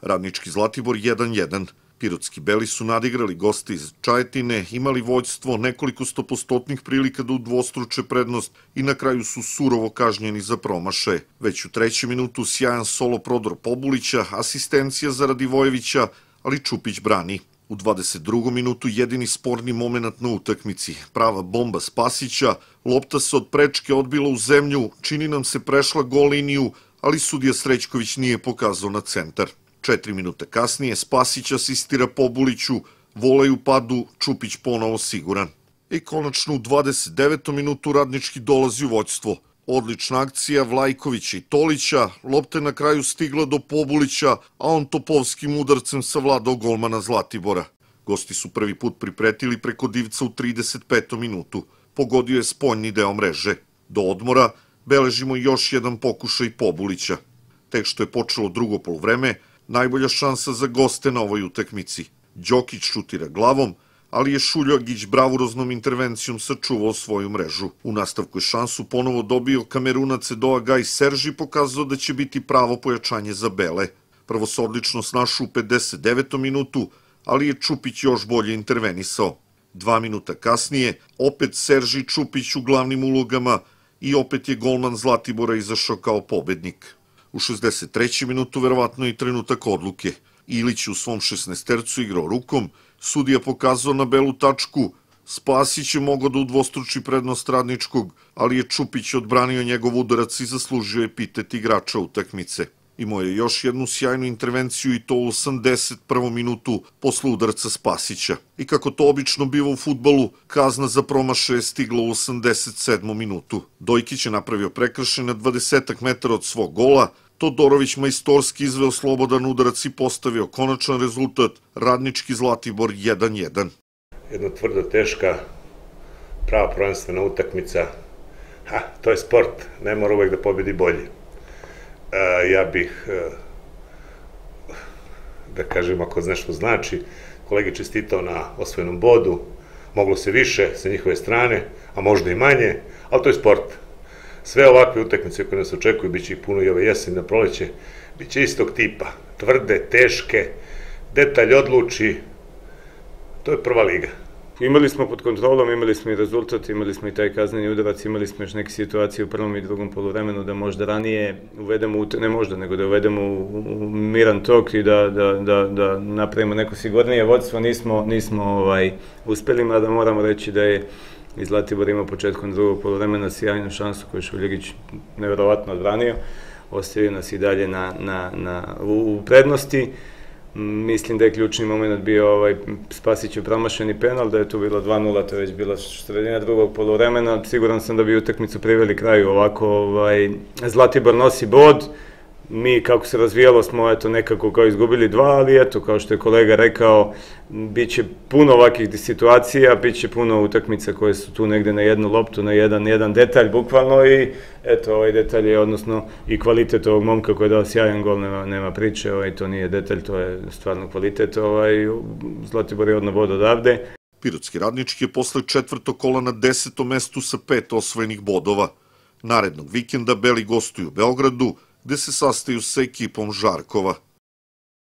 Radnički Zlatibor 1-1. Pirotski Beli su nadigrali goste iz Čajetine, imali vođstvo, nekoliko stopostotnih prilika da udvostruče prednost i na kraju su surovo kažnjeni za promaše. Već u trećem minutu sjajan solo prodor Pobulića, asistencija za Radivojevića, ali Čupić brani. U 22. minutu jedini sporni moment na utakmici. Prava bomba Spasića, lopta se od prečke odbila u zemlju, čini nam se prešla gol liniju, ali sudija Srećković nije pokazao na centar. Četiri minuta kasnije Spasić asistira Pobuliću, volaju padu, Čupić ponovo siguran. I konačno u 29. minutu radnički dolazi u voćstvo. Odlična akcija Vlajkovića i Tolića, lopta na kraju stigla do Pobulića, a on topovskim udarcem savladao golmana Zlatibora. Gosti su prvi put pripretili preko divca u 35. minutu. Pogodio je spoljni deo mreže. Do odmora beležimo još jedan pokušaj Pobulića. Tek što je počelo drugo polovreme, najbolja šansa za goste na ovoj utekmici. Đokić šutira glavom, ali je Šuljogić bravuroznom intervencijom sačuvao svoju mrežu. U nastavku je šansu ponovo dobio kamerunac Edoa Gaj Serži pokazao da će biti pravo pojačanje za Bele. Prvo se odlično snašu u 59. minutu, ali je Čupić još bolje intervenisao. Dva minuta kasnije, opet Serži Čupić u glavnim ulogama i opet je golman Zlatibora izašao kao pobednik. U 63. minutu verovatno i trenutak odluke. Ilić u svom 16 igrao rukom, sudija pokazao na belu tačku, Spasić je mogao da udvostruči prednost radničkog, ali je Čupić odbranio njegov udarac i zaslužio epitet igrača utakmice. Imao je još jednu sjajnu intervenciju i to u 81. minutu posle udarca Spasića. I kako to obično biva u futbalu, kazna za promaše je stigla u 87. minutu. Dojkić je napravio prekršaj na 20 metara od svog gola, Todorović majstorski izveo slobodan udarac i postavio konačan rezultat Radnički Zlatibor 1-1. Jedna tvrda, teška, prava prvenstvena utakmica. Ha, to je sport, ne mora uvek da pobedi bolje. E, ja bih, e, da kažem, ako znaš što znači, kolegi čestitao na osvojenom bodu, moglo se više sa njihove strane, a možda i manje, ali to je sport Sve ovakve utakmice koje nas očekuju, bit će ih puno i ove jesen na proleće, bit će istog tipa, tvrde, teške, detalj odluči, to je prva liga. Imali smo pod kontrolom, imali smo i rezultat, imali smo i taj kazneni udarac, imali smo još neke situacije u prvom i drugom polovremenu da možda ranije uvedemo, ne možda, nego da uvedemo u, u miran tok i da, da, da, da napravimo neko sigurnije vodstvo, nismo, nismo ovaj, uspeli, da moramo reći da je i Zlatibor ima početkom drugog polovremena sjajnu šansu koju je Šuljegić nevjerovatno odbranio, ostavio nas i dalje na, na, na, u, u prednosti. Mislim da je ključni moment bio ovaj Spasiću promašeni penal, da je tu bilo 2-0, to je već bila sredina drugog polovremena. Siguran sam da bi utakmicu priveli kraju ovako. Ovaj, Zlatibor nosi bod, mi kako se razvijalo smo eto nekako kao izgubili dva, ali eto kao što je kolega rekao, bit će puno ovakvih situacija, bit će puno utakmica koje su tu negde na jednu loptu, na jedan, jedan detalj bukvalno i eto ovaj detalj je odnosno i kvalitet ovog momka koji je dao sjajan gol, nema, nema priče, ovaj, to nije detalj, to je stvarno kvalitet, ovaj, Zlatibor je odno bod odavde. Pirotski radnički je posle četvrtog kola na desetom mestu sa pet osvojenih bodova. Narednog vikenda Beli gostuju u Beogradu, gde se sastaju sa ekipom Žarkova.